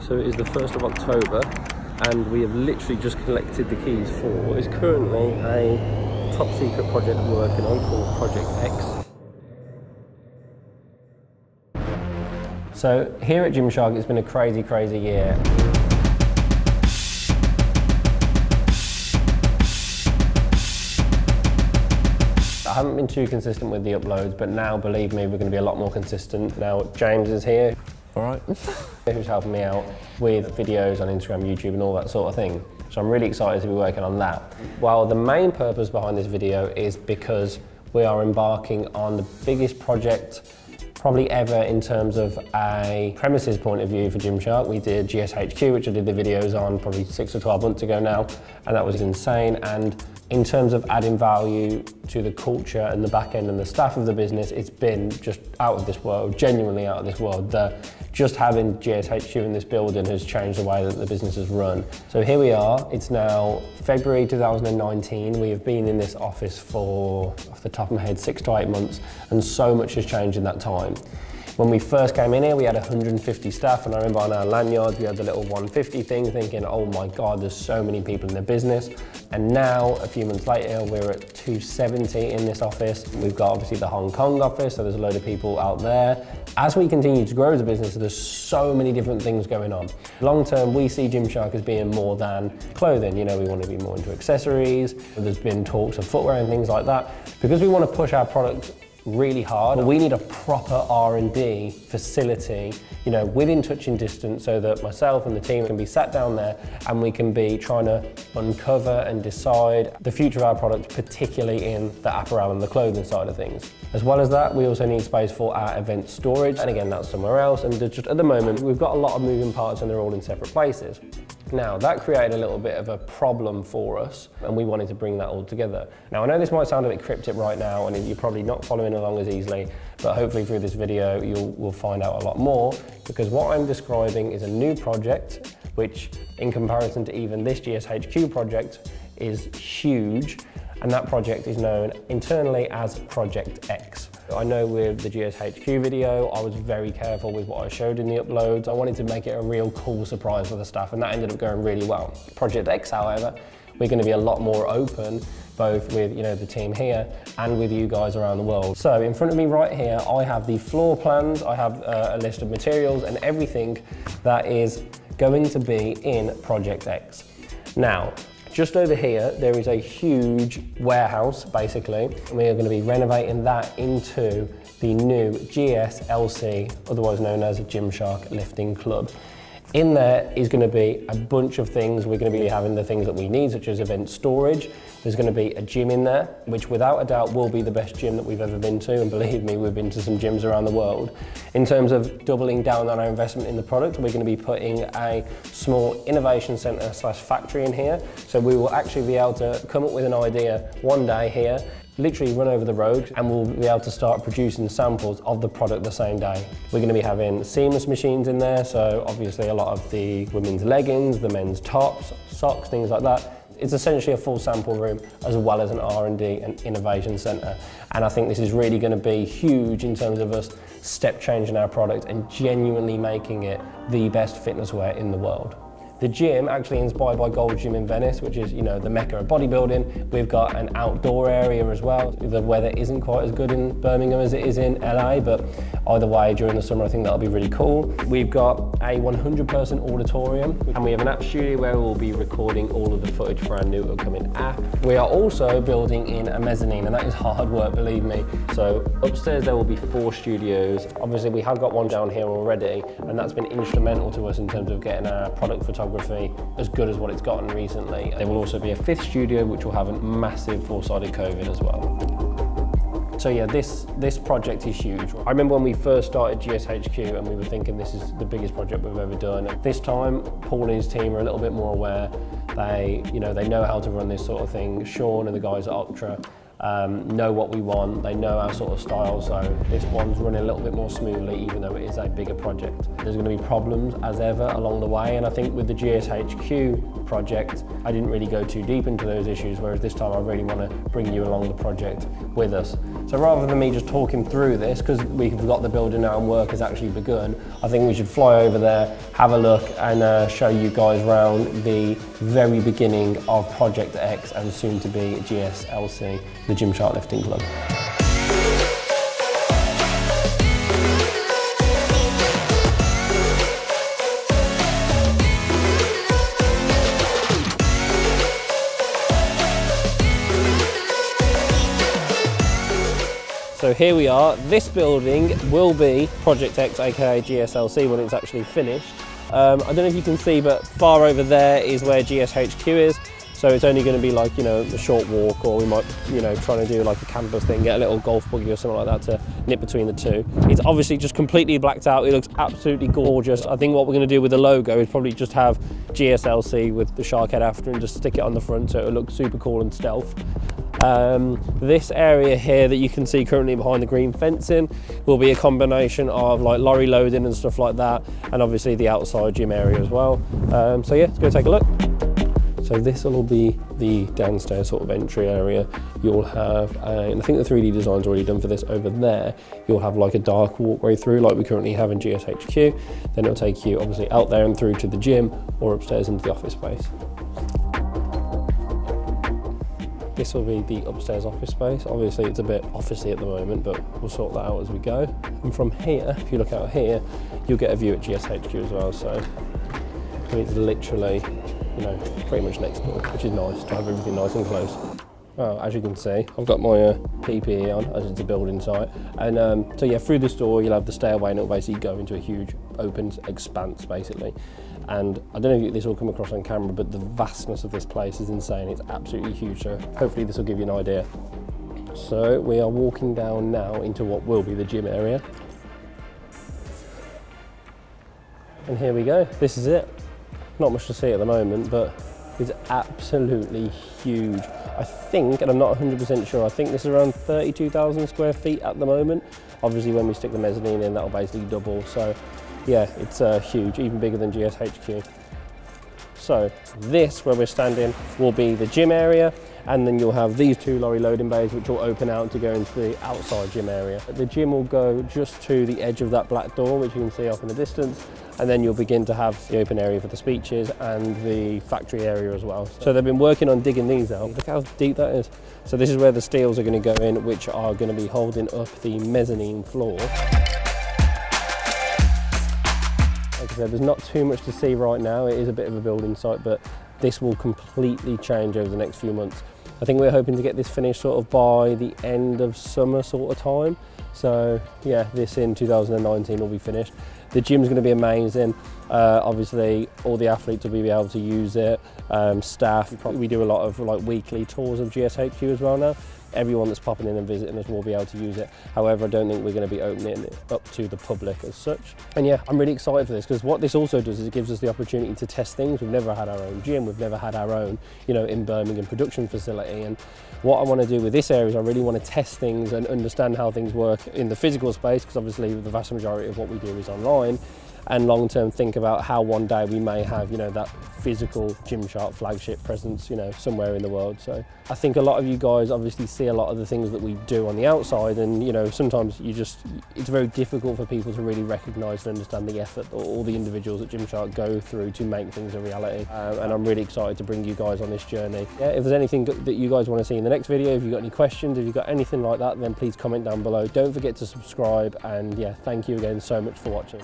So it is the 1st of October and we have literally just collected the keys for what is currently a top secret project I'm working on called Project X. So here at Gymshark it's been a crazy, crazy year. I haven't been too consistent with the uploads, but now, believe me, we're going to be a lot more consistent. Now, James is here. All right. who's helping me out with videos on Instagram, YouTube, and all that sort of thing. So I'm really excited to be working on that. Well, the main purpose behind this video is because we are embarking on the biggest project probably ever in terms of a premises point of view for Gymshark. We did GSHQ, which I did the videos on probably six or 12 months ago now, and that was insane. And in terms of adding value to the culture and the back end and the staff of the business, it's been just out of this world, genuinely out of this world. The, just having GSHQ in this building has changed the way that the business is run. So here we are, it's now February 2019. We have been in this office for, off the top of my head, six to eight months, and so much has changed in that time. When we first came in here, we had 150 staff, and I remember on our lanyards, we had the little 150 thing, thinking, oh my God, there's so many people in the business. And now, a few months later, we're at 270 in this office. We've got obviously the Hong Kong office, so there's a load of people out there. As we continue to grow as a business, there's so many different things going on. Long term, we see Gymshark as being more than clothing. You know, we want to be more into accessories. There's been talks of footwear and things like that. Because we want to push our product really hard. We need a proper R&D facility, you know, within touching distance so that myself and the team can be sat down there and we can be trying to uncover and decide the future of our product, particularly in the apparel and the clothing side of things. As well as that, we also need space for our event storage. And again, that's somewhere else. And just at the moment, we've got a lot of moving parts and they're all in separate places. Now, that created a little bit of a problem for us, and we wanted to bring that all together. Now, I know this might sound a bit cryptic right now, and you're probably not following along as easily, but hopefully through this video, you'll will find out a lot more, because what I'm describing is a new project, which in comparison to even this GSHQ project, is huge, and that project is known internally as Project X. I know with the GSHQ video, I was very careful with what I showed in the uploads. I wanted to make it a real cool surprise for the staff and that ended up going really well. Project X, however, we're going to be a lot more open both with you know the team here and with you guys around the world. So in front of me right here, I have the floor plans, I have uh, a list of materials and everything that is going to be in Project X. Now, just over here, there is a huge warehouse, basically. And we are going to be renovating that into the new GSLC, otherwise known as Gymshark Lifting Club. In there is going to be a bunch of things. We're going to be having the things that we need, such as event storage. There's going to be a gym in there, which without a doubt will be the best gym that we've ever been to. And believe me, we've been to some gyms around the world. In terms of doubling down on our investment in the product, we're going to be putting a small innovation center slash factory in here. So we will actually be able to come up with an idea one day here literally run over the road and we'll be able to start producing samples of the product the same day. We're going to be having seamless machines in there, so obviously a lot of the women's leggings, the men's tops, socks, things like that. It's essentially a full sample room as well as an R&D and innovation centre. And I think this is really going to be huge in terms of us step changing our product and genuinely making it the best fitness wear in the world. The gym, actually inspired by Gold Gym in Venice, which is, you know, the mecca of bodybuilding. We've got an outdoor area as well. The weather isn't quite as good in Birmingham as it is in LA, but either way, during the summer, I think that'll be really cool. We've got a 100 person auditorium, and we have an app studio where we'll be recording all of the footage for our new upcoming app. We are also building in a mezzanine, and that is hard work, believe me. So upstairs, there will be four studios. Obviously, we have got one down here already, and that's been instrumental to us in terms of getting our product photography as good as what it's gotten recently. There will also be a fifth studio which will have a massive four-sided coving as well. So yeah, this, this project is huge. I remember when we first started GSHQ and we were thinking this is the biggest project we've ever done. This time, Paul and his team are a little bit more aware. They, you know, they know how to run this sort of thing. Sean and the guys at Optra um, know what we want, they know our sort of style, so this one's running a little bit more smoothly even though it is a bigger project. There's going to be problems as ever along the way and I think with the GSHQ project I didn't really go too deep into those issues whereas this time I really want to bring you along the project with us. So rather than me just talking through this, because we've got the building now and work has actually begun, I think we should fly over there, have a look and uh, show you guys around the very beginning of Project X and soon to be GSLC, the Gymshark Lifting Club. So here we are. This building will be Project X, aka GSLC, when it's actually finished. Um, I don't know if you can see, but far over there is where GSHQ is. So it's only going to be like, you know, a short walk or we might, you know, try to do like a campus thing, get a little golf buggy or something like that to nip between the two. It's obviously just completely blacked out. It looks absolutely gorgeous. I think what we're going to do with the logo is probably just have GSLC with the shark head after and just stick it on the front so it'll look super cool and stealth. Um, this area here that you can see currently behind the green fencing will be a combination of like lorry loading and stuff like that and obviously the outside gym area as well. Um, so yeah, let's go take a look. So this will be the downstairs sort of entry area. You'll have, uh, and I think the 3D design's already done for this over there, you'll have like a dark walkway through like we currently have in GSHQ. Then it'll take you obviously out there and through to the gym or upstairs into the office space. This will be the upstairs office space. Obviously it's a bit officey at the moment, but we'll sort that out as we go. And from here, if you look out here, you'll get a view at GSHQ as well. So I mean, it's literally, you know, pretty much next door, which is nice to have everything nice and close. Well, as you can see, I've got my uh, PPE on as it's a building site. And um, so yeah, through this door, you'll have the stairway and it'll basically go into a huge open expanse basically. And I don't know if this will come across on camera, but the vastness of this place is insane. It's absolutely huge. So hopefully this will give you an idea. So we are walking down now into what will be the gym area. And here we go. This is it. Not much to see at the moment, but it's absolutely huge. I think, and I'm not 100% sure, I think this is around 32,000 square feet at the moment. Obviously when we stick the mezzanine in, that'll basically double. So yeah, it's uh, huge, even bigger than GSHQ. So this, where we're standing, will be the gym area, and then you'll have these two lorry loading bays which will open out to go into the outside gym area. The gym will go just to the edge of that black door, which you can see off in the distance, and then you'll begin to have the open area for the speeches and the factory area as well. So they've been working on digging these out. Look how deep that is. So this is where the steels are going to go in, which are going to be holding up the mezzanine floor. I said, there's not too much to see right now. It is a bit of a building site, but this will completely change over the next few months. I think we're hoping to get this finished sort of by the end of summer sort of time. So yeah, this in 2019 will be finished. The gym's going to be amazing. Uh, obviously, all the athletes will be able to use it. Um, staff, we do a lot of like weekly tours of GSHQ as well now everyone that's popping in and visiting us will be able to use it. However, I don't think we're going to be opening it up to the public as such. And yeah, I'm really excited for this because what this also does is it gives us the opportunity to test things. We've never had our own gym, we've never had our own, you know, in Birmingham production facility. And what I want to do with this area is I really want to test things and understand how things work in the physical space because obviously the vast majority of what we do is online and long term think about how one day we may have you know that physical Gymshark flagship presence you know somewhere in the world. So I think a lot of you guys obviously see a lot of the things that we do on the outside and you know sometimes you just it's very difficult for people to really recognize and understand the effort that all the individuals at Gymshark go through to make things a reality. Um, and I'm really excited to bring you guys on this journey. Yeah, if there's anything that you guys want to see in the next video if you've got any questions if you've got anything like that then please comment down below. Don't forget to subscribe and yeah thank you again so much for watching